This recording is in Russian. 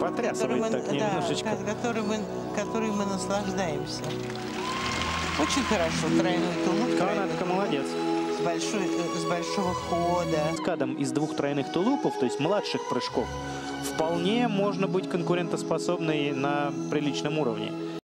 потрясывает мы, так да, немножечко. ко- который мы, который мы наслаждаемся. Очень хорошо. Тройной тулуп. Канадка молодец. С, большой, э, с большого хода. Кадом из двух тройных тулупов, то есть младших прыжков, вполне можно быть конкурентоспособной на приличном уровне.